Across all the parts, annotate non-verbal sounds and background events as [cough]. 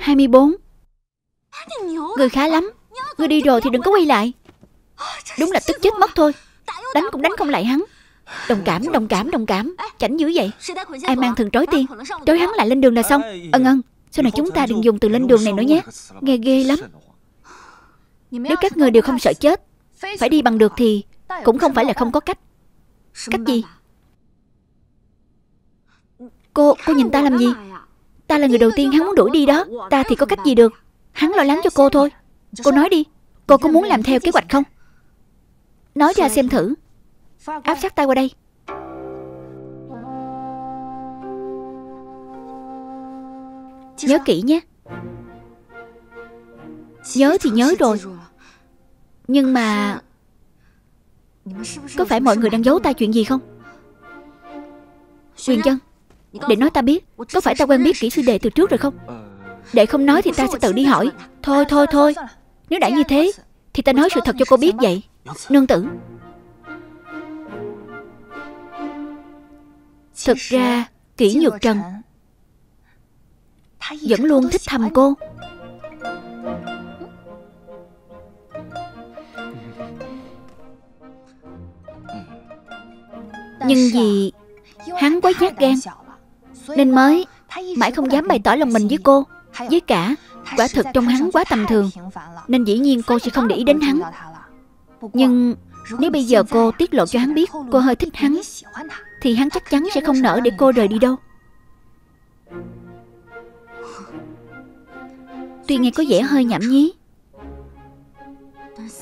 24 Người khá lắm. Người đi rồi thì đừng có quay lại. Đúng là tức chết mất thôi. Đánh cũng đánh không lại hắn. Đồng cảm, đồng cảm, đồng cảm. Chảnh dữ vậy. Ai mang thường trói tiên? Trói hắn lại lên đường là xong. Ân ân. Sau này chúng ta đừng dùng từ lên đường này nữa nhé. Nghe ghê lắm. Nếu các người đều không sợ chết Phải đi bằng được thì Cũng không phải là không có cách. Cách gì? Cô, cô nhìn ta làm gì Ta là người đầu tiên hắn muốn đuổi đi đó. Ta thì có cách gì được? Hắn lo lắng cho cô thôi. Cô nói đi. Cô có muốn làm theo kế hoạch không? Nói ra xem thử. Áp sát tay qua đây. Nhớ kỹ nhé. Nhớ thì nhớ rồi. Nhưng mà Có phải mọi người đang giấu ta chuyện gì không? Quyền chân để nói ta biết, Có phải ta quen biết kỹ sư đệ từ trước rồi không? Đệ không nói thì ta sẽ tự đi hỏi. Thôi thôi thôi. Nếu đã như thế, Thì ta nói sự thật cho cô biết vậy. Nương tử. Thực ra, Kỷ Nhược Trần Vẫn luôn thích thầm cô. Nhưng vì Hắn quá nhát gan nên mới, Mãi không dám bày tỏ lòng mình với cô, Với cả, Quả thực trong hắn quá tầm thường, Nên dĩ nhiên cô sẽ không để ý đến hắn. Nhưng Nếu bây giờ cô tiết lộ cho hắn biết Cô hơi thích hắn, Thì hắn chắc chắn sẽ không nỡ để cô rời đi đâu. Tuy nghe có vẻ hơi nhảm nhí,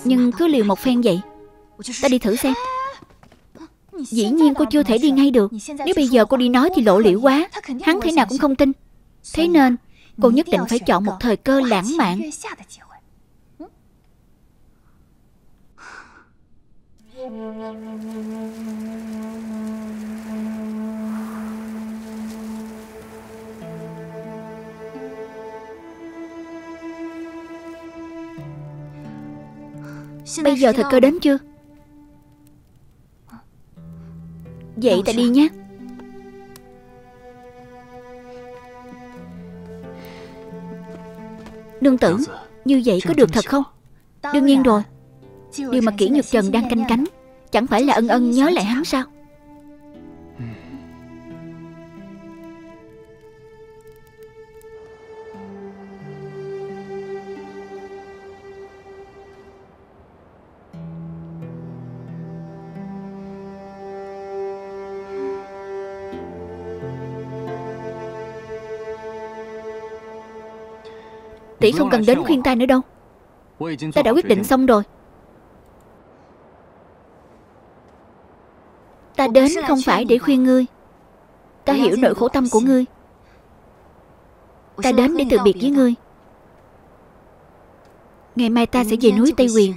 Nhưng cứ liều một phen vậy, Ta đi thử xem. Dĩ nhiên cô chưa thể đi ngay được. Nếu bây giờ cô đi nói thì lộ liễu quá. Hắn thế nào cũng không tin. Thế nên cô nhất định phải chọn một thời cơ lãng mạn. Bây giờ thời cơ đến chưa Vậy ta đi nhé. Nương tử Như vậy có được thật không? Đương nhiên rồi. Điều mà kỹ nhược trần đang canh cánh Chẳng phải là ân ân nhớ lại hắn sao Tỷ không cần đến khuyên ta nữa đâu. Ta đã quyết định xong rồi. Ta đến không phải để khuyên ngươi. Ta hiểu nỗi khổ tâm của ngươi. Ta đến để từ biệt với ngươi. Ngày mai ta sẽ về núi Tây Quyền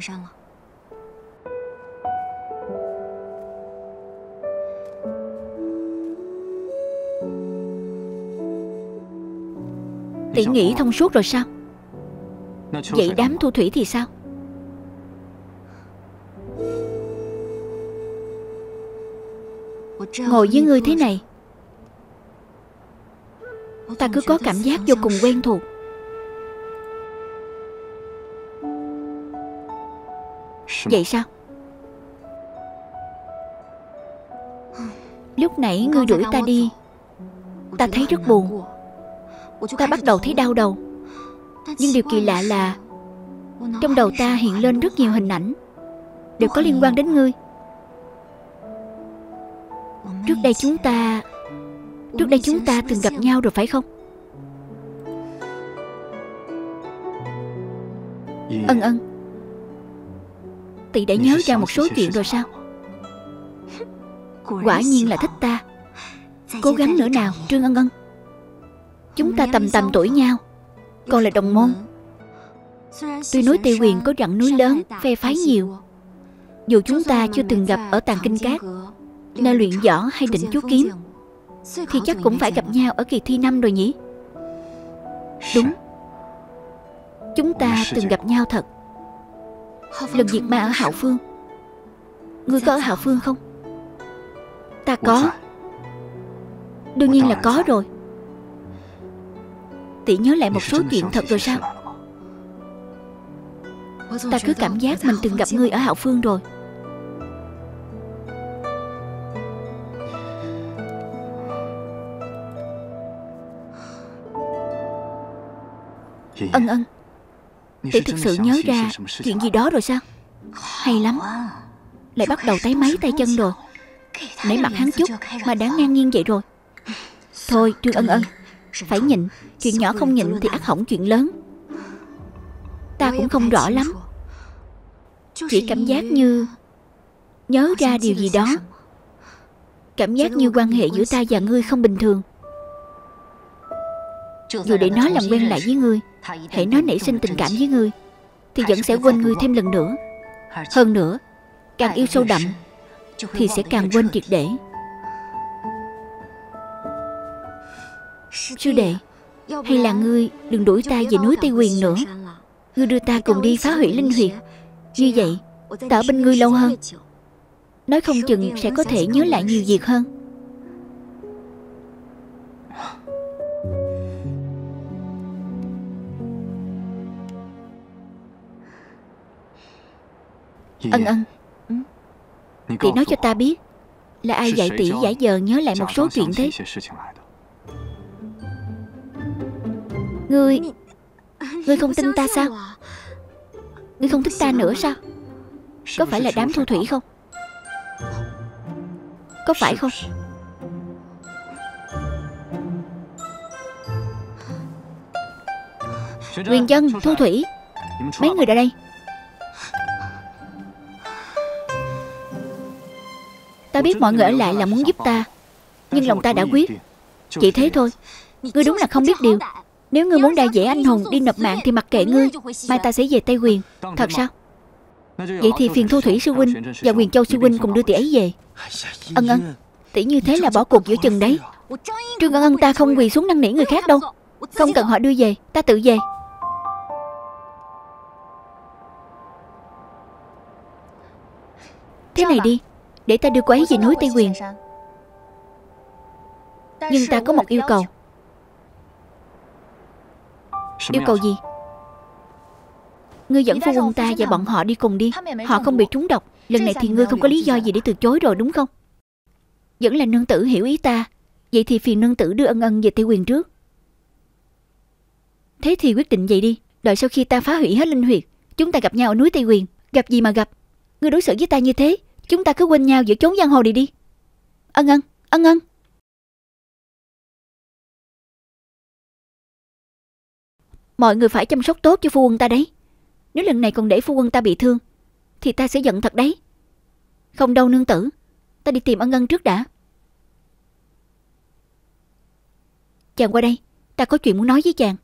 Tỷ nghĩ thông suốt rồi sao Vậy đám thu thủy thì sao? Ngồi với ngươi thế này Ta cứ có cảm giác vô cùng quen thuộc. Vậy sao? Lúc nãy ngươi đuổi ta đi Ta thấy rất buồn. Ta bắt đầu thấy đau đầu nhưng điều kỳ lạ là Trong đầu ta hiện lên rất nhiều hình ảnh Đều có liên quan đến ngươi. Trước đây chúng ta, Trước đây chúng ta từng gặp nhau rồi phải không? Ân ân. Tỷ đã nhớ ra một số chuyện rồi sao? Quả nhiên là thích ta. Cố gắng nữa nào, Trương Ân Ân? Chúng ta tầm tầm tuổi nhau. Còn là đồng môn. Tuy núi Tây Quyền có rặng núi lớn, Phe phái nhiều, Dù chúng ta chưa từng gặp ở tàng kinh cát Nơi luyện võ hay định chú kiếm, Thì chắc cũng phải gặp nhau ở kỳ thi năm rồi nhỉ? Đúng. Chúng ta từng gặp nhau thật. Lần diệt ma ở Hạo Phương. Ngươi có ở Hạo Phương không? Ta có. Đương nhiên là có rồi. Tỷ nhớ lại một số chuyện thật rồi sao? Ta cứ cảm giác mình từng gặp ngươi ở Hạo Phương rồi. Ân ân. Tỷ thực sự nhớ ra chuyện gì đó rồi sao? Hay lắm. Lại bắt đầu tái máy tay chân rồi. Nể mặt hắn chút Mà đáng ngang nhiên vậy rồi. Thôi Trương Ân Ân phải nhịn Chuyện nhỏ không nhịn thì ác hỏng chuyện lớn. Ta cũng không rõ lắm. Chỉ cảm giác như Nhớ ra điều gì đó. Cảm giác như quan hệ giữa ta và ngươi không bình thường. Dù để nó làm quen lại với ngươi, Hãy nó nảy sinh tình cảm với ngươi, Thì vẫn sẽ quên ngươi thêm lần nữa. Hơn nữa, Càng yêu sâu đậm, Thì sẽ càng quên triệt để. Sư đệ Hay là ngươi đừng đuổi ta về núi Tây Quyền nữa Ngươi đưa ta cùng đi phá hủy linh huyệt Như vậy Ta ở bên ngươi lâu hơn Nói không chừng sẽ có thể nhớ lại nhiều việc hơn Ân ân Tỷ nói cho ta biết Là ai dạy tỷ giả giờ nhớ lại một số chuyện thế Ngươi. Ngươi không tin ta sao? Ngươi không thích ta nữa sao? Có phải là đám thu thủy không? Có phải không? Quyền chân, Thu Thủy. Mấy người ra đây? Ta biết mọi người ở lại là muốn giúp ta Nhưng lòng ta đã quyết. Chỉ thế thôi. Ngươi đúng là không biết điều nếu ngươi muốn đại dễ anh hùng đi nộp mạng thì mặc kệ ngươi, Mai ta sẽ về Tây Quyền Thật sao? Vậy thì phiền Thu Thủy Sư Huynh Và Quyền Châu Sư Huynh cùng đưa tỷ ấy về. Ân ân, Tỷ như thế là bỏ cuộc giữa chừng đấy. Trương ân ân ta không quỳ xuống năn nỉ người khác đâu. Không cần họ đưa về, Ta tự về. Thế này đi, Để ta đưa cô ấy về núi Tây Quyền Nhưng ta có một yêu cầu. Yêu cầu gì? Ngươi dẫn phu quân ta và bọn họ đi cùng đi. Họ không bị trúng độc. Lần này thì ngươi không có lý do gì để từ chối rồi đúng không? Vẫn là nương tử hiểu ý ta. Vậy thì phiền nương tử đưa ân ân về Tây Quyền trước. Thế thì quyết định vậy đi. Đợi sau khi ta phá hủy hết linh huyệt Chúng ta gặp nhau ở núi Tây Quyền. Gặp gì mà gặp? Ngươi đối xử với ta như thế Chúng ta cứ quên nhau giữa chốn giang hồ đi đi. Ân ân, ân ân Mọi người phải chăm sóc tốt cho phu quân ta đấy. Nếu lần này còn để phu quân ta bị thương, Thì ta sẽ giận thật đấy. Không đâu, nương tử. Ta đi tìm ân ân trước đã. Chàng qua đây. Ta có chuyện muốn nói với chàng.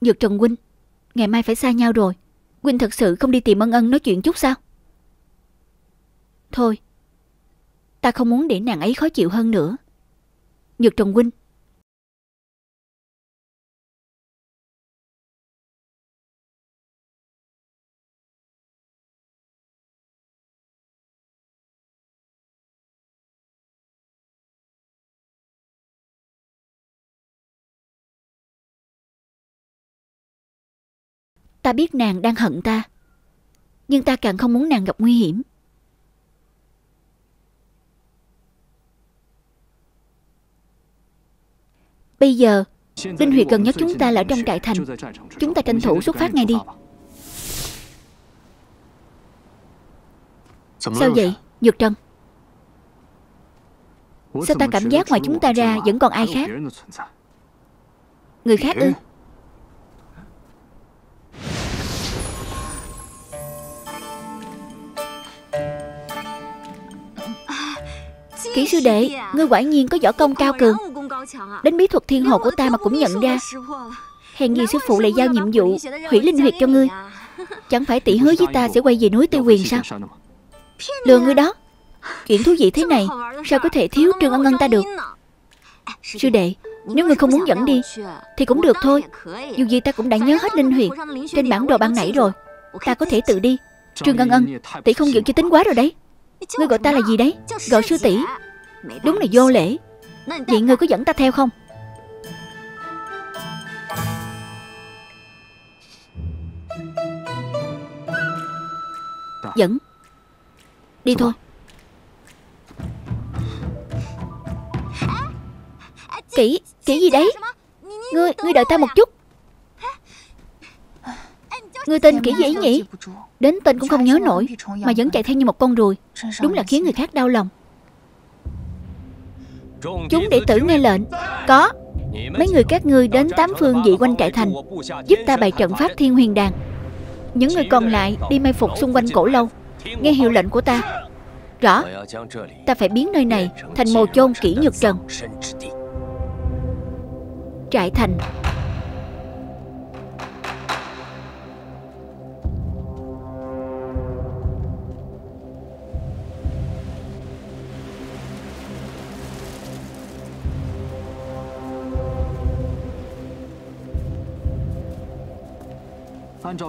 Nhược Trần Huynh Ngày mai phải xa nhau rồi. Huynh thật sự không đi tìm ân ân nói chuyện chút sao? Thôi, Ta không muốn để nàng ấy khó chịu hơn nữa. Nhược Trần Huynh Ta biết nàng đang hận ta, Nhưng ta càng không muốn nàng gặp nguy hiểm. Bây giờ Linh huyệt gần nhất chúng ta là ở trong trại thành. Chúng ta tranh thủ xuất phát ngay đi. Sao vậy, Nhược Trân? Sao ta cảm giác ngoài chúng ta ra Vẫn còn ai khác? Người khác ư? Kỹ sư đệ, Ngươi quả nhiên có võ công cao cường. Đến bí thuật thiên hồ của ta mà cũng nhận ra. Hèn gì sư phụ lại giao nhiệm vụ, Hủy linh huyệt cho ngươi. Chẳng phải tỷ hứa với ta sẽ quay về núi Tây Quyền sao? Lừa ngươi đó. Chuyện thú vị thế này, Sao có thể thiếu Trương Ân Ngân ta được? Sư đệ, Nếu ngươi không muốn dẫn đi, Thì cũng được thôi. Dù gì ta cũng đã nhớ hết linh huyệt Trên bản đồ ban nãy rồi. Ta có thể tự đi. Trương Ân Ân, Tỷ không giữ cho tính quá rồi đấy. Ngươi gọi ta là gì đấy? Gọi sư tỷ. Đúng là vô lễ. Vậy ngươi có dẫn ta theo không? Dẫn. Đi thôi. Kỹ, kỹ gì đấy? Ngươi, ngươi đợi ta một chút. Ngươi tên kỹ gì ấy nhỉ? Đến tên cũng không nhớ nổi Mà vẫn chạy theo như một con ruồi. Đúng là khiến người khác đau lòng. Chúng đệ tử nghe lệnh. Có. Mấy người các ngươi đến tám phương dị quanh trại thành, Giúp ta bày trận pháp thiên huyền đàn. Những người còn lại đi mai phục xung quanh cổ lâu. Nghe hiệu lệnh của ta. Rõ. Ta phải biến nơi này thành mồ chôn kỹ nhược trần. Trại thành.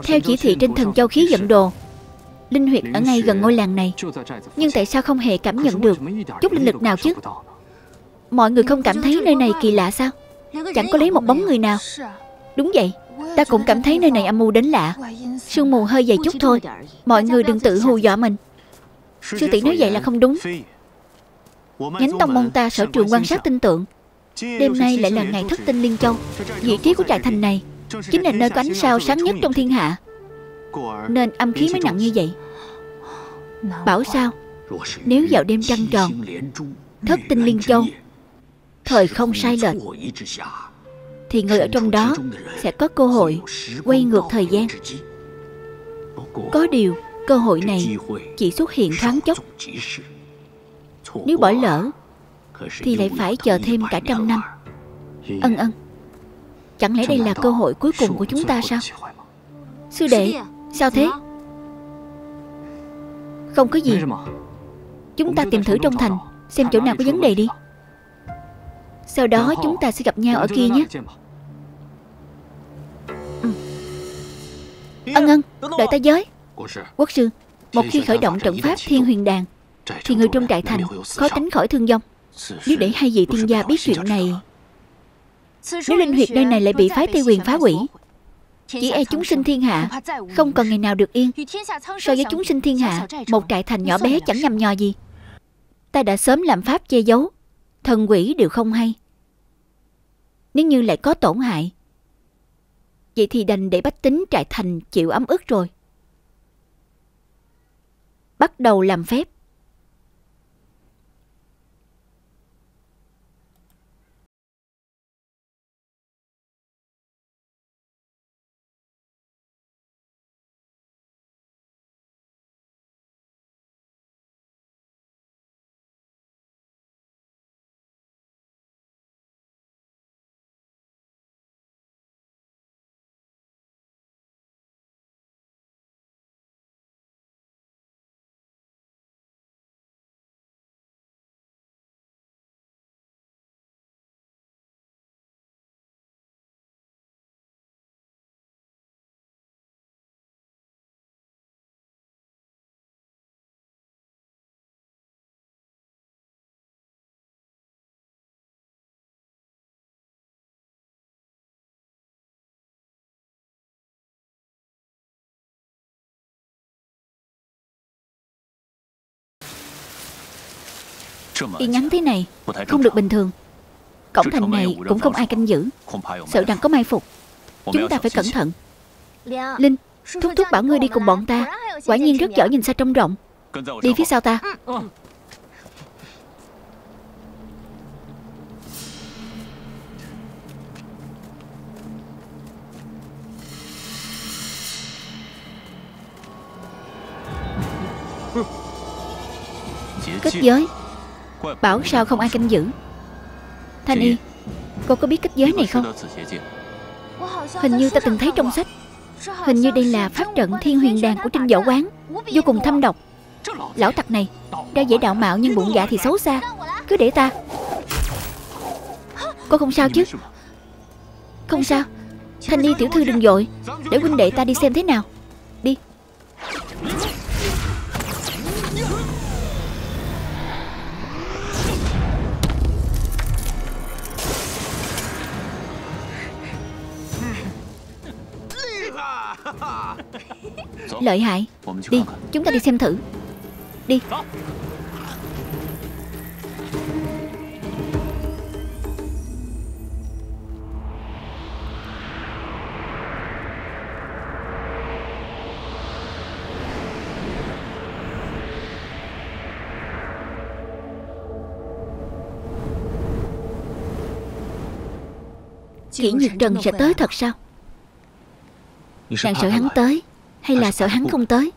Theo chỉ thị trên thần châu khí dẫn đồ, Linh huyệt ở ngay gần ngôi làng này. Nhưng tại sao không hề cảm nhận được Chút linh lực nào chứ? Mọi người không cảm thấy nơi này kỳ lạ sao? Chẳng có lấy một bóng người nào. Đúng vậy, Ta cũng cảm thấy nơi này âm mưu đến lạ. Sương mù hơi dày chút thôi. Mọi người đừng tự hù dọa mình. Sư tỷ nói vậy là không đúng. Nhánh tông môn ta sở trường quan sát tin tượng Đêm nay lại là ngày thất tinh Liên Châu. Vị trí của trại thành này Chính là nơi có ánh sao sáng nhất trong thiên hạ. Nên âm khí mới nặng như vậy. Bảo sao? Nếu vào đêm trăng tròn, Thất tinh Liên Châu, Thời không sai lệch, Thì người ở trong đó Sẽ có cơ hội Quay ngược thời gian. Có điều, Cơ hội này Chỉ xuất hiện thoáng chốc. Nếu bỏ lỡ, Thì lại phải chờ thêm cả trăm năm. Ân ân. Chẳng lẽ đây là cơ hội cuối cùng của chúng ta sao? Sư đệ Sao thế? Không có gì. Chúng ta tìm thử trong thành Xem chỗ nào có vấn đề đi. Sau đó chúng ta sẽ gặp nhau ở kia nhé. Ừ. Ân ân Đợi ta giới Quốc sư Một khi khởi động trận pháp thiên huyền đàn Thì người trong trại thành Khó tránh khỏi thương vong. Nếu để hai vị tiên gia biết chuyện này nếu linh huyệt nơi này lại bị phái Tây Quyền phá hủy. Chỉ e chúng sinh thiên hạ Không còn ngày nào được yên. So với chúng sinh thiên hạ Một trại thành nhỏ bé chẳng nhầm nhò gì. Ta đã sớm làm pháp che giấu Thần quỷ đều không hay. Nếu như lại có tổn hại Vậy thì đành để bách tính trại thành chịu ấm ức rồi. Bắt đầu làm phép y nhắn thế này, Không được bình thường. Cổng thành này cũng không ai canh giữ. Sợ rằng có mai phục. Chúng ta phải cẩn thận. Linh, Thúc thúc bảo ngươi đi cùng bọn ta. Quả nhiên rất giỏi nhìn xa trông rộng. Đi phía sau ta. Kết giới. Bảo sao không ai canh giữ? Thanh Y Cô có biết cách giới này không? Hình như ta từng thấy trong sách. Hình như đây là pháp trận thiên huyền đàn của Trinh Võ Quán. Vô cùng thâm độc. Lão tặc này Ra dễ đạo mạo nhưng bụng dạ thì xấu xa. Cứ để ta. Cô không sao chứ? Không sao. Thanh Y tiểu thư đừng dội Để huynh đệ ta đi xem thế nào Lợi hại. Đi, chúng ta đi xem thử. Đi. Kỷ Nhược Trần sẽ tới thật sao? Nàng sợ hắn tới. Hay là sợ hắn không tới?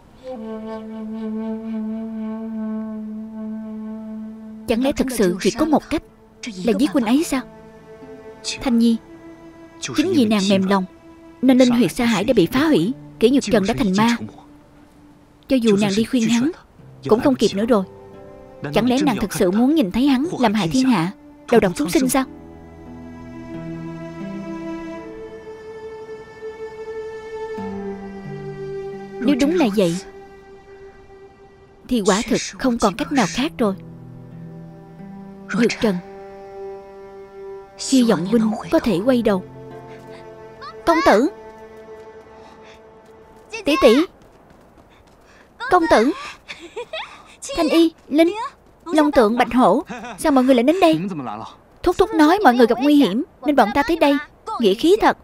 Chẳng lẽ thật sự chỉ có một cách Là giết huynh ấy sao? Thanh Nhi Chính vì nàng mềm lòng Nên linh huyệt sa hải đã bị phá hủy Kỷ Nhược Trần đã thành ma. Cho dù nàng đi khuyên hắn Cũng không kịp nữa rồi. Chẳng lẽ nàng thật sự muốn nhìn thấy hắn Làm hại thiên hạ Đầu độc chúng sinh sao Nếu đúng là vậy Thì quả thực không còn cách nào khác rồi. Dược Trần Hy vọng huynh có thể quay đầu. Công tử. Tỷ tỷ. Công tử. [laughs] Thanh Y, Linh Long tượng Bạch Hổ. [laughs] Sao mọi người lại đến đây? Thúc thúc nói mọi người gặp nguy hiểm Nên bọn ta tới đây. Nghĩa khí thật.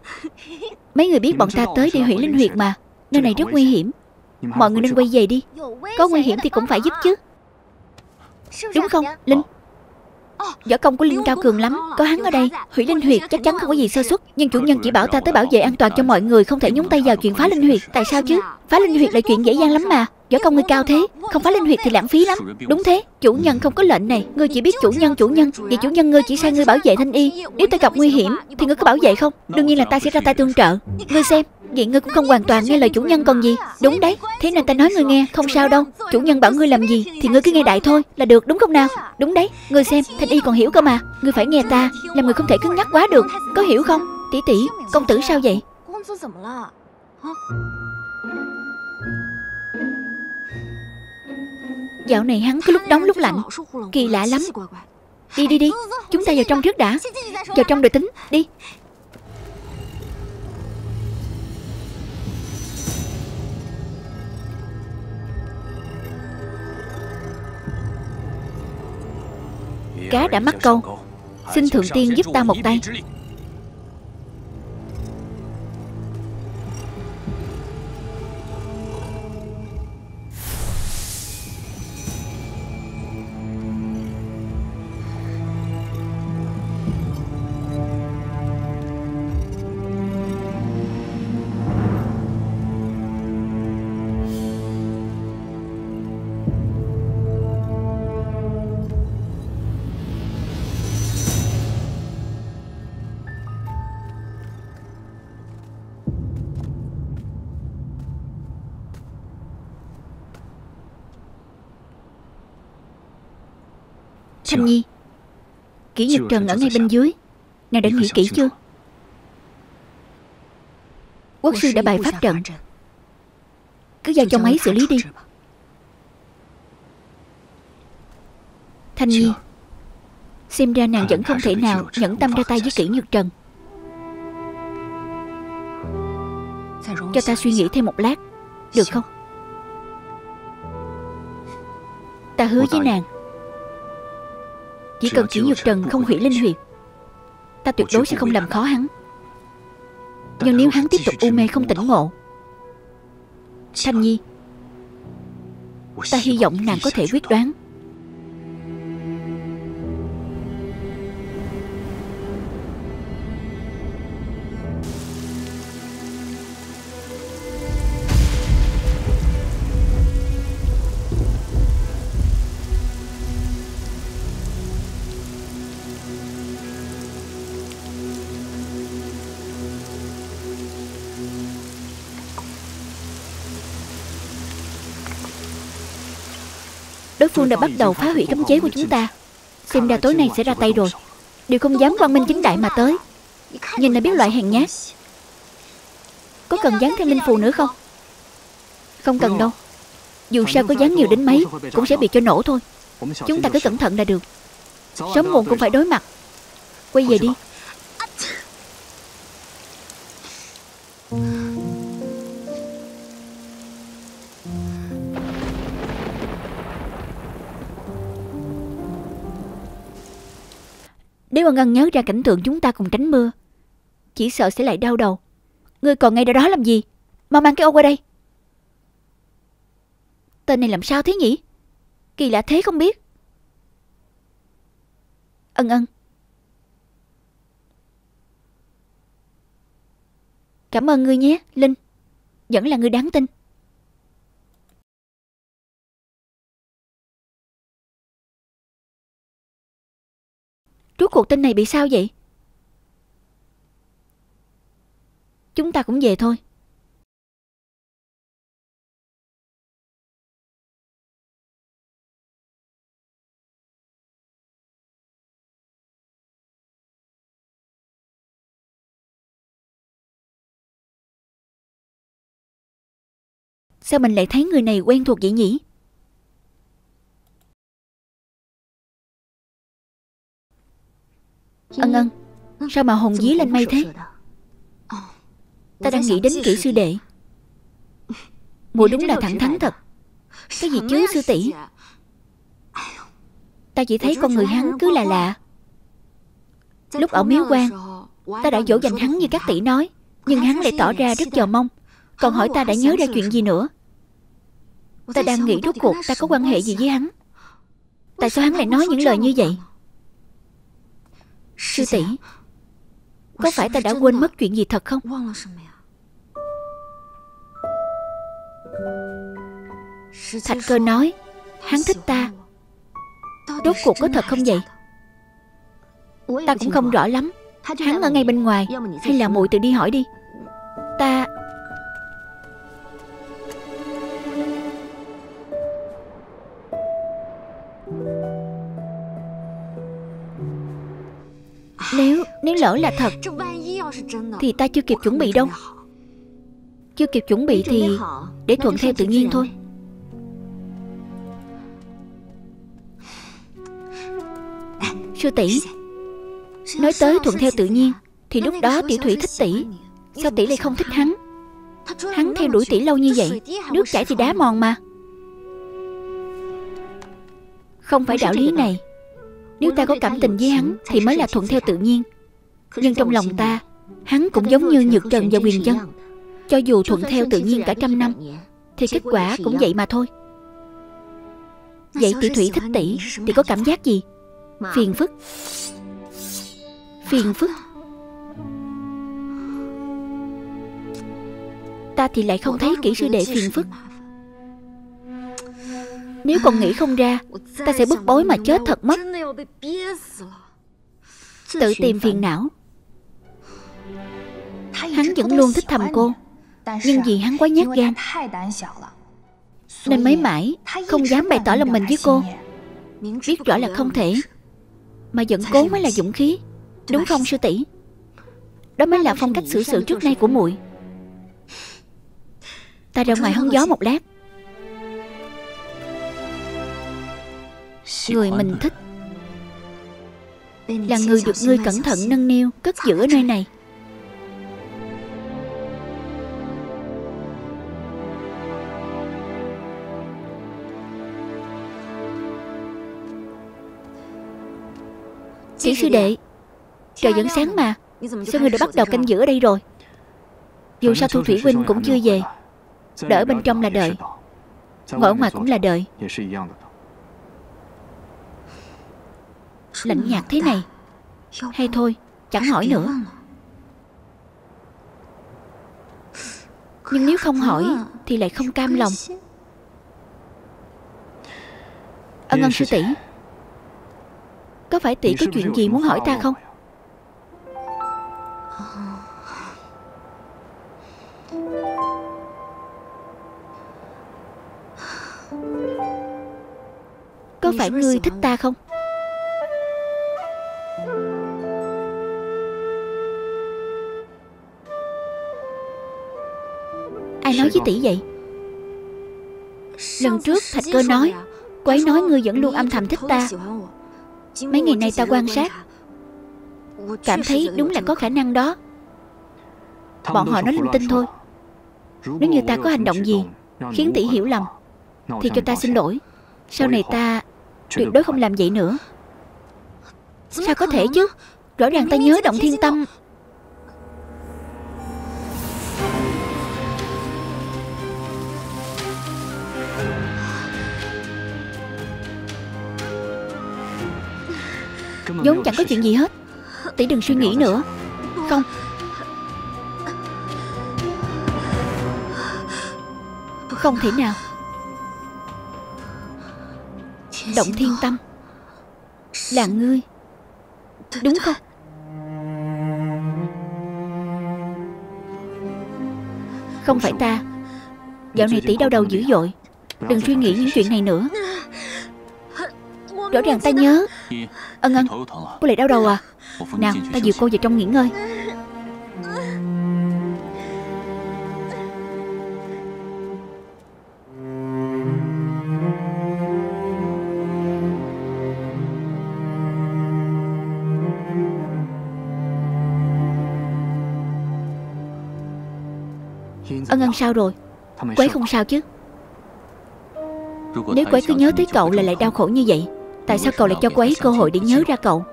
[laughs] Mấy người biết bọn ta tới để hủy linh huyệt mà Nơi này rất nguy hiểm. Mọi người nên quay về đi. Có nguy hiểm thì cũng phải giúp chứ. Đúng không Linh? Võ công của Linh cao cường lắm. Có hắn ở đây. Hủy linh huyệt chắc chắn không có gì sơ xuất Nhưng chủ nhân chỉ bảo ta tới bảo vệ an toàn cho mọi người Không thể nhúng tay vào chuyện phá linh huyệt. Tại sao chứ? Phá linh huyệt là chuyện dễ dàng lắm mà. Võ công ngươi cao thế. Không phá linh huyệt thì lãng phí lắm. Đúng thế. Chủ nhân không có lệnh này. Ngươi chỉ biết chủ nhân chủ nhân. Vậy chủ nhân ngươi chỉ sai ngươi bảo vệ thanh y. Nếu ta gặp nguy hiểm Thì ngươi có bảo vệ không? Đương nhiên là ta sẽ ra tay tương trợ. Ngươi xem Vậy ngươi cũng không hoàn toàn nghe lời chủ nhân còn gì. Đúng đấy, Thế nên ta nói ngươi nghe, Không sao đâu. Chủ nhân bảo ngươi làm gì Thì ngươi cứ nghe đại thôi, Là được, đúng không nào? Đúng đấy, Ngươi xem, Thanh y còn hiểu cơ mà. Ngươi phải nghe ta, Làm người không thể cứng nhắc quá được. Có hiểu không? Tỷ tỷ, Công tử sao vậy? Dạo này hắn cứ lúc nóng lúc lạnh, Kỳ lạ lắm. Đi đi đi, Chúng ta vào trong trước đã. Vào trong rồi tính, Đi. Cá đã mắc câu. Xin Thượng Tiên giúp ta một tay. Thanh Nhi. Kỷ Nhật Trần ở ngay bên dưới. Nàng đã nghĩ kỹ chưa? Quốc sư đã bày pháp trận. Cứ giao cho máy xử lý đi. Thanh Nhi Xem ra nàng vẫn không thể nào nhẫn tâm ra tay với Kỷ Nhật Trần. Cho ta suy nghĩ thêm một lát. Được không? Ta hứa với nàng chỉ cần chỉ Nhược Trần không hủy linh huyệt, Ta tuyệt đối sẽ không làm khó hắn. Nhưng nếu hắn tiếp tục u mê không tỉnh ngộ, Thanh Nhi, Ta hy vọng nàng có thể quyết đoán. Đối phương đã bắt đầu phá hủy cấm chế của chúng ta. Xem ra tối nay sẽ ra tay rồi. Đều không dám quang minh chính đại mà tới. Nhìn là biết loại hàng nhát. Có cần dán thêm linh phù nữa không? Không cần đâu. Dù sao có dán nhiều đến mấy, Cũng sẽ bị cho nổ thôi. Chúng ta cứ cẩn thận là được. Sớm muộn cũng phải đối mặt. Quay về đi. Nếu mà Ân nhớ ra cảnh tượng chúng ta cùng tránh mưa. Chỉ sợ sẽ lại đau đầu. Ngươi còn ngay đó đó làm gì? Mau mang cái ô qua đây. Tên này làm sao thế nhỉ? Kỳ lạ thế không biết. Ân ân. Cảm ơn ngươi nhé, Linh. Vẫn là người đáng tin. Rốt cuộc tên này bị sao vậy Chúng ta cũng về thôi Sao mình lại thấy người này quen thuộc vậy nhỉ? Ân ân, Sao mà hồn dí lên mây thế? Ta đang nghĩ đến kỹ sư đệ. Mùa đúng là thẳng thắn thật. Cái gì chứ, sư tỷ? Ta chỉ thấy con người hắn cứ là lạ. Lúc ở miếu quan, Ta đã dỗ dành hắn như các tỷ nói, Nhưng hắn lại tỏ ra rất chờ mong. Còn hỏi ta đã nhớ ra chuyện gì nữa? Ta đang nghĩ rốt cuộc ta có quan hệ gì với hắn? Tại sao hắn lại nói những lời như vậy? Sư tỷ Có phải ta đã quên mất chuyện gì thật không? Thạch cơ nói Hắn thích ta. Rốt cuộc có thật không vậy? Ta cũng không rõ lắm. Hắn ở ngay bên ngoài. Hay là muội tự đi hỏi đi. Ta Nếu lỡ là thật. Thì ta chưa kịp chuẩn bị đâu. Chưa kịp chuẩn bị thì Để thuận theo tự nhiên thôi. Sư tỷ Nói tới thuận theo tự nhiên Thì lúc đó tỷ thủy thích tỷ. Sao tỷ lại không thích hắn? Hắn theo đuổi tỷ lâu như vậy Nước chảy thì đá mòn mà. Không phải đạo lý này. Nếu ta có cảm tình với hắn Thì mới là thuận theo tự nhiên Nhưng trong lòng ta Hắn cũng giống như Nhược Trần và Quyền Dân. Cho dù thuận theo tự nhiên cả trăm năm Thì kết quả cũng vậy mà thôi. Vậy tỷ Thủy thích tỷ Thì có cảm giác gì? Phiền phức. Phiền phức. Ta thì lại không thấy kỹ sư đệ phiền phức. Nếu còn nghĩ không ra Ta sẽ bức bối mà chết thật mất. Tự tìm phiền não Hắn vẫn luôn thích thầm cô Nhưng vì hắn quá nhát gan Nên mấy mãi Không dám bày tỏ lòng mình với cô。Biết rõ là không thể Mà vẫn cố mới là dũng khí Đúng không sư tỷ Đó mới là phong cách xử sự trước nay của muội Ta ra ngoài hóng gió một lát。Người mình thích Là người được ngươi cẩn thận nâng niu Cất giữ ở nơi này Kỹ sư đệ, Trời vẫn sáng mà. Sao người đã bắt đầu canh giữ ở đây rồi? Dù sao Thu Thủy Huynh cũng chưa về. Đợi bên trong là đợi. Ngồi ở ngoài cũng là đợi. Lạnh nhạt thế này. Hay thôi, Chẳng hỏi nữa. Nhưng nếu không hỏi Thì lại không cam lòng. Ân ân sư tỷ. Có phải tỷ có chuyện gì muốn hỏi ta không? Có phải ngươi thích ta không? Ai nói với tỷ vậy? Lần trước Thạch Cơ nói Cô ấy nói ngươi vẫn luôn âm thầm thích ta Mấy ngày nay ta quan sát. Cảm thấy đúng là có khả năng đó. Bọn họ nói linh tinh thôi. Nếu như ta có hành động gì Khiến tỷ hiểu lầm Thì cho ta xin lỗi. Sau này ta Tuyệt đối không làm vậy nữa. Sao có thể chứ? Rõ ràng ta nhớ động thiên tâm Giống chẳng có chuyện gì hết. Tỷ đừng suy nghĩ nữa. Không. Không thể nào. Động thiên tâm. Là ngươi. Đúng không? Không phải ta. Dạo này tỷ đau đầu dữ dội. Đừng suy nghĩ những chuyện này nữa. Rõ ràng ta nhớ. Ân ân Cô lại đau đầu à. Nào ta dìu cô vào trong nghỉ ngơi. Ân ân sao rồi? Quấy không sao chứ? Nếu quấy cứ nhớ tới cậu là lại đau khổ như vậy Tại sao cậu lại cho cô ấy cơ hội để nhớ ra cậu?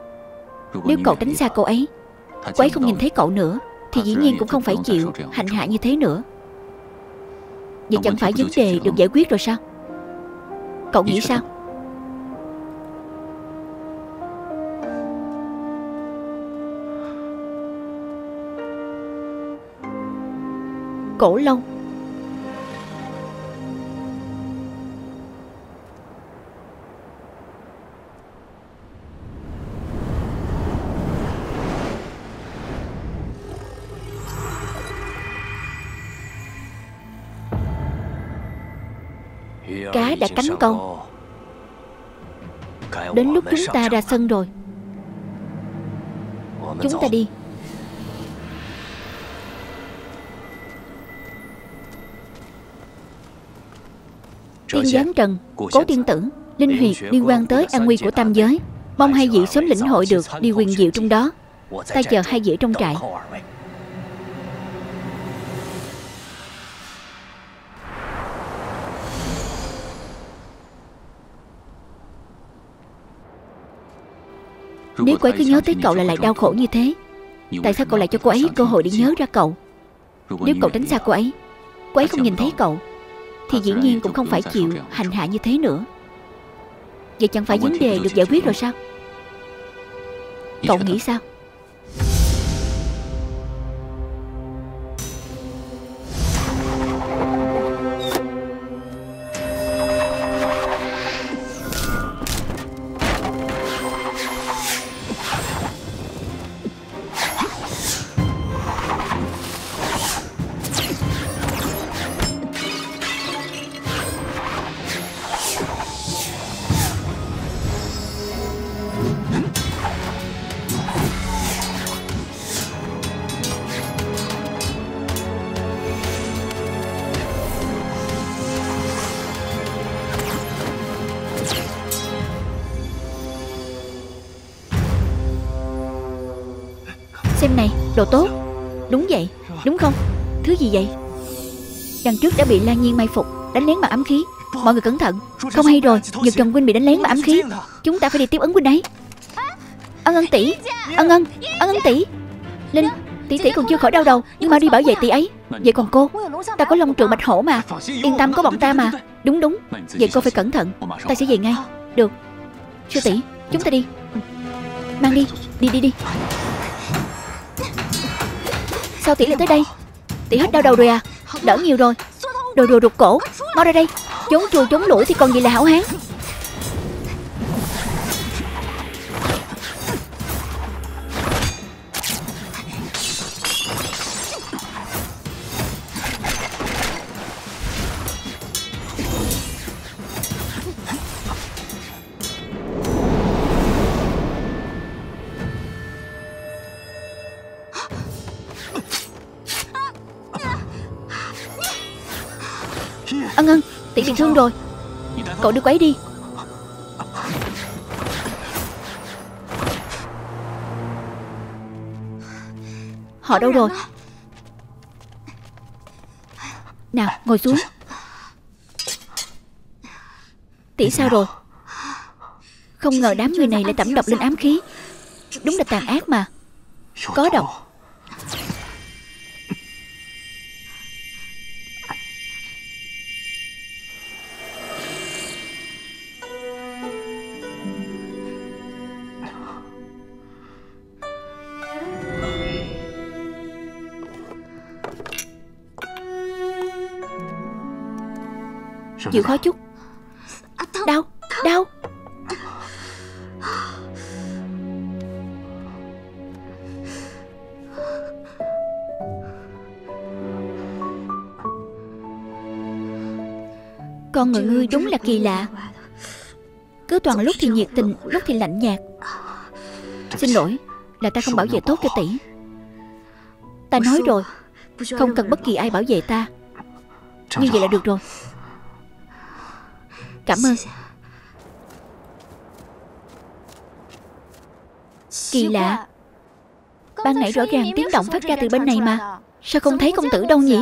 Nếu cậu tránh xa cô ấy Cô ấy không nhìn thấy cậu nữa Thì dĩ nhiên cũng không phải chịu hành hạ như thế nữa. Vậy chẳng phải vấn đề được giải quyết rồi sao? Cậu nghĩ sao? Cổ lâu Đã cắn câu Đến lúc chúng ta ra sân rồi. Chúng ta đi. Tiên giáng trần Cố tiên tử Linh huyệt liên quan tới an nguy của tam giới. Mong hai vị sớm lĩnh hội được Điều quyền diệu trong đó. Ta chờ hai vị trong trại Nếu cô ấy cứ nhớ tới cậu là lại đau khổ như thế. Tại sao cậu lại cho cô ấy cơ hội để nhớ ra cậu? Nếu cậu tránh xa cô ấy Cô ấy không nhìn thấy cậu. Thì dĩ nhiên cũng không phải chịu hành hạ như thế nữa. Vậy chẳng phải vấn đề được giải quyết rồi sao? Cậu nghĩ sao đồ tốt. Đúng vậy, đúng không? Thứ gì vậy? Đằng trước đã bị Lan Nhiên may phục Đánh lén bằng ám khí. Mọi người cẩn thận. Không hay rồi Nhật Trần quynh bị đánh lén bằng ám khí. Chúng ta phải đi tiếp ứng quynh đấy. Ân ân tỷ Ân ân Ân ân tỷ. Linh Tỷ tỷ còn chưa khỏi đau đầu Nhưng mà đi bảo vệ tỷ ấy. Vậy còn cô? Ta có long trượng bạch hổ mà. Yên tâm có bọn ta mà. Đúng đúng. Vậy cô phải cẩn thận. Ta sẽ về ngay. Được. Sư tỷ Chúng ta đi. Mang đi Đi đi đi. Sao tỷ lại tới đây? Tỷ hết đau đầu rồi à? Đỡ nhiều rồi. Đồ đồ rụt cổ. Mau ra đây. Trốn trù, trốn lũi thì còn gì là hảo hán. Bị thương rồi. Cậu đi quấy đi. Họ đâu rồi? Nào, ngồi xuống. Tỷ sao rồi? Không ngờ đám người này lại tẩm độc lên ám khí. Đúng là tàn ác mà. Có độc. Chịu khó chút. Đau Đau. Con người ngươi đúng là kỳ lạ. Cứ toàn lúc thì nhiệt tình, Lúc thì lạnh nhạt. Xin lỗi, Là ta không bảo vệ tốt cho tỷ. Ta nói rồi, Không cần bất kỳ ai bảo vệ ta. Như vậy là được rồi. Cảm ơn. Kỳ lạ. Ban nãy rõ ràng tiếng động phát ra từ bên này mà. Sao không thấy công tử đâu nhỉ?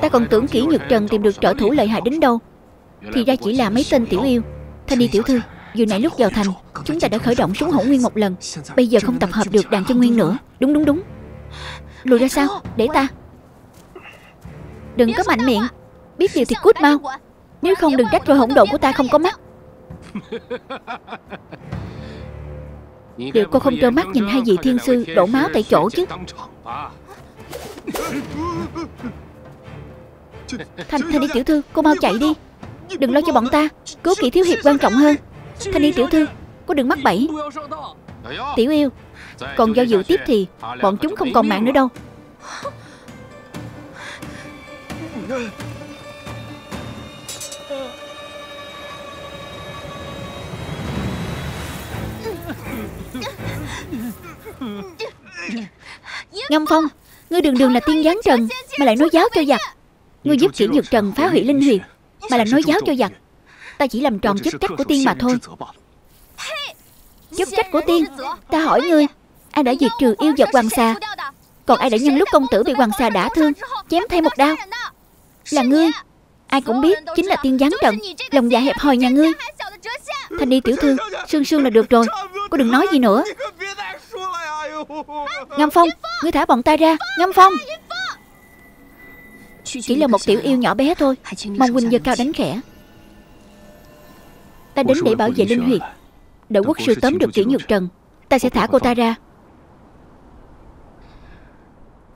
Ta còn tưởng kỹ nhược trần tìm được trợ thủ lợi hại đến đâu. Thì ra chỉ là mấy tên tiểu yêu. Thanh đi tiểu thư, Vừa nãy lúc vào thành, Chúng ta đã khởi động súng hỗn nguyên một lần. Bây giờ không tập hợp được đàn chân nguyên nữa. Đúng đúng đúng. Lùi ra sao? Để ta. Đừng có mạnh miệng. Biết điều thì cút mau. Nếu không đừng trách rồi hỗn độn của ta không có mắt. Liệu cô không trơ mắt nhìn hai vị thiên sư đổ máu tại chỗ chứ. Thanh, Thanh đi tiểu thư Cô mau chạy đi. Đừng lo cho bọn ta Cứu kỹ thiếu hiệp quan trọng hơn. Thanh đi tiểu thư Cô đừng mắc bẫy. Tiểu yêu Còn do dự tiếp thì Bọn chúng không còn mạng nữa đâu. Ngâm Phong, Ngươi đường đường là tiên giáng trần Mà lại nói giáo cho giặc. Ngươi giúp kỹ nhược trần phá hủy linh huyền Mà lại nói giáo cho giặc. Ta chỉ làm tròn chức trách của tiên mà thôi. Chức trách của tiên, Ta hỏi ngươi, Ai đã diệt trừ yêu vật hoàng xà? Còn ai đã nhân lúc công tử bị hoàng xà đả thương, Chém thêm một đao? Là ngươi. Ai cũng biết chính là tiên giáng trận Lòng dạ hẹp hòi nhà ngươi. Thanh đi tiểu thư, Sương sương là được rồi, Cô đừng nói gì nữa. Ngâm Phong Ngươi thả bọn ta ra. Ngâm Phong. Chỉ là một tiểu yêu nhỏ bé thôi. Mong huynh giơ cao đánh khẽ. Ta đến để bảo vệ linh huyệt Đợi quốc sư tóm được kỹ nhược trần Ta sẽ thả cô ta ra.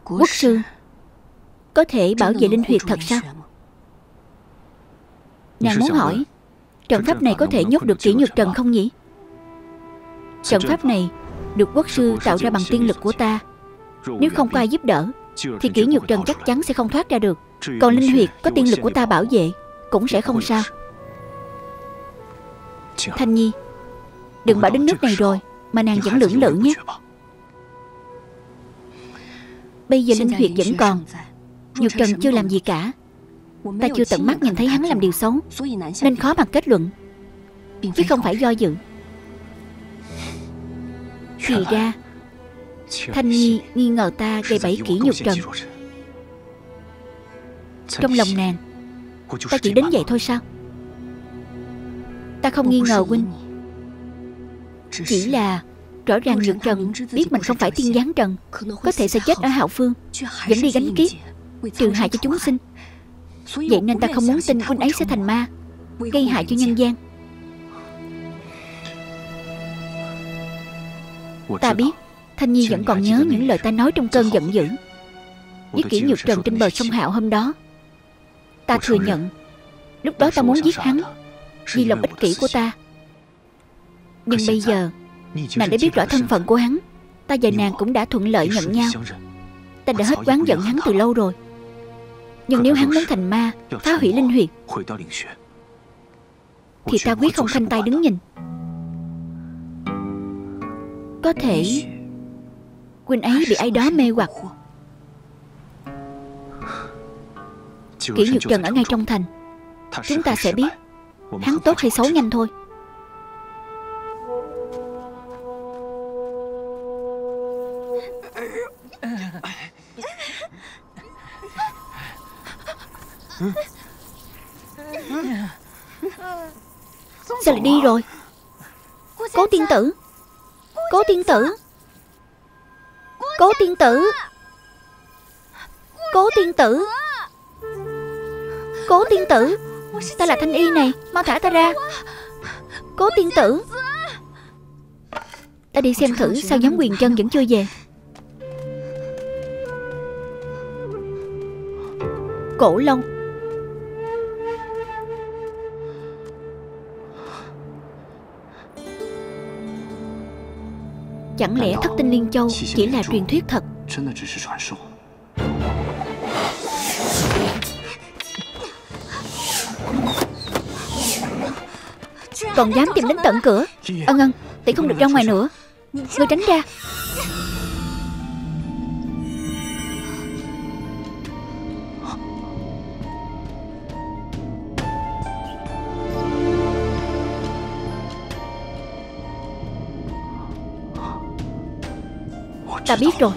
Quốc sư Có thể bảo vệ linh huyệt thật sao? Nàng muốn hỏi Trận pháp này có thể nhốt được kỹ nhược trần không nhỉ? Trận pháp này Được quốc sư tạo ra bằng tiên lực của ta. Nếu không có ai giúp đỡ Thì kỹ nhược trần chắc chắn sẽ không thoát ra được. Còn linh huyệt có tiên lực của ta bảo vệ Cũng sẽ không sao. Thanh Nhi Đừng bảo đến nước này rồi Mà nàng vẫn lưỡng lự nhé. Bây giờ linh huyệt vẫn còn. Nhược trần chưa làm gì cả. Ta chưa tận mắt nhìn thấy hắn làm điều xấu Nên khó mà kết luận Chứ không phải do dự thì ra? Thanh Nhi nghi ngờ ta gây bẫy kỹ nhục trần. Trong lòng nàng, Ta chỉ đến vậy thôi sao? Ta không nghi ngờ huynh. Chỉ là Rõ ràng Nhược Trần biết mình không phải tiên giáng Trần, Có thể sẽ chết ở Hạo Phương, Vẫn đi gánh kiếp, Trừ hại cho chúng sinh. Vậy nên ta không muốn tin huynh ấy sẽ thành ma, Gây hại cho nhân gian. Ta biết Thanh Nhi vẫn còn nhớ những lời ta nói trong cơn giận dữ Với kỹ nhược trần trên bờ sông Hạo hôm đó. Ta thừa nhận Lúc đó ta muốn giết hắn Vì lòng ích kỷ của ta. Nhưng bây giờ Nàng đã biết rõ thân phận của hắn. Ta và nàng cũng đã thuận lợi nhận nhau. Ta đã hết quán giận hắn từ lâu rồi. Nhưng nếu hắn muốn thành ma Phá hủy linh huyệt Thì ta quyết không khoanh tay đứng nhìn Có thể Quỳnh ấy bị ai đó mê hoặc. Kỷ Nhược Trần ở ngay trong thành. Chúng ta sẽ biết. Hắn tốt hay xấu nhanh thôi. Sao lại đi rồi? Cố tiên tử Cố tiên tử. Cố tiên tử. Cố tiên tử. Cố tiên tử. Ta là thanh y này, Mau thả ta ra. Cố tiên tử. Ta đi xem thử sao nhóm quyền chân vẫn chưa về. Cổ Long. Chẳng lẽ thất tinh liên châu chỉ là truyền thuyết thật? Còn dám tìm đến tận cửa? Ân ân, Tỷ không được ra ngoài nữa. Ngươi tránh ra. Ta biết rồi.